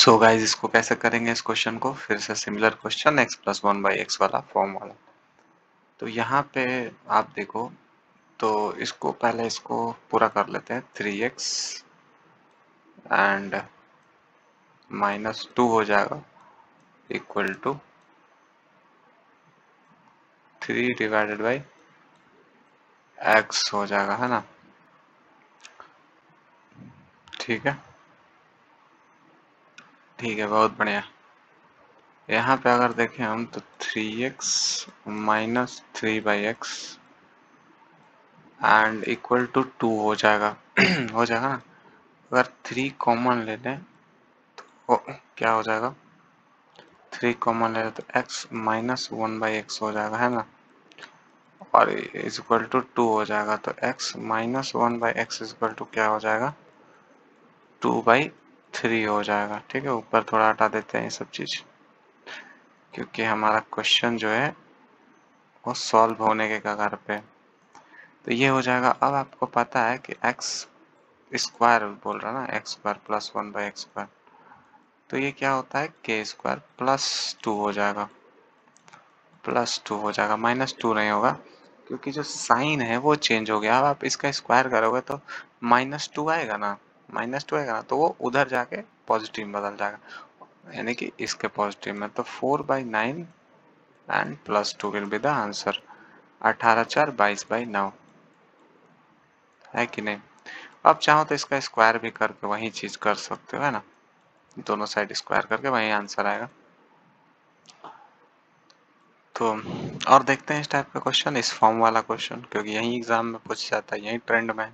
So guys इसको कैसे करेंगे इस क्वेश्चन को? फिर से similar question X plus one by X वाला फॉर्म वाला। तो यहाँ पे आप देखो तो इसको पहले इसको पूरा कर लेते हैं three X and minus two हो जाएगा equal to three divided by X हो जाएगा, है ना? ठीक है? ठीक है बहुत बढ़िया। यहाँ पे अगर देखें हम तो three X minus three by X and equal to two हो जाएगा। हो जाएगा ना? अगर थ्री कॉमन ले लें तो ओ, क्या हो जाएगा? थ्री कॉमन ले लें तो X minus one by X हो जाएगा है ना? और इज़ इक्वल टू टू हो जाएगा तो X minus one by X is equal to क्या हो जाएगा? टू बाई थ्री हो जाएगा, ठीक है? ऊपर थोड़ा हटा देते हैं ये सब चीज़, क्योंकि हमारा क्वेश्चन जो है, वो सॉल्व होने के कगार पे तो ये हो जाएगा। अब आपको पता है कि एक्स स्क्वायर बोल रहा ना X square plus one by X square तो ये क्या होता है? के स्क्वायर प्लस टू हो जाएगा। प्लस टू हो जाएगा। माइनस टू नहीं होगा, क्योंकि जो साइन है, वो चेंज हो गया। अब आप इसका स्क्वायर करोगे तो माइनस टू आएगा ना। माइनस टू आएगा ना तो वो उधर जाके पॉजिटिव में बदल जाएगा। यानी कि इसके पॉजिटिव में तो four by nine and plus two will be the answer अठारह चार बाईस बाई नौ। है कि नहीं? अब चाहो तो इसका स्क्वायर भी करके वही चीज़ कर सकते हो, है ना? दोनों साइड स्क्वायर करके वही आंसर आएगा। तो और देखते हैं इस टाइप का क्वेश्चन इस फॉर्म वाला क्वेश्चन क्योंकि यही एग्ज़ाम में पूछ जाता है, यही ट्रेंड में।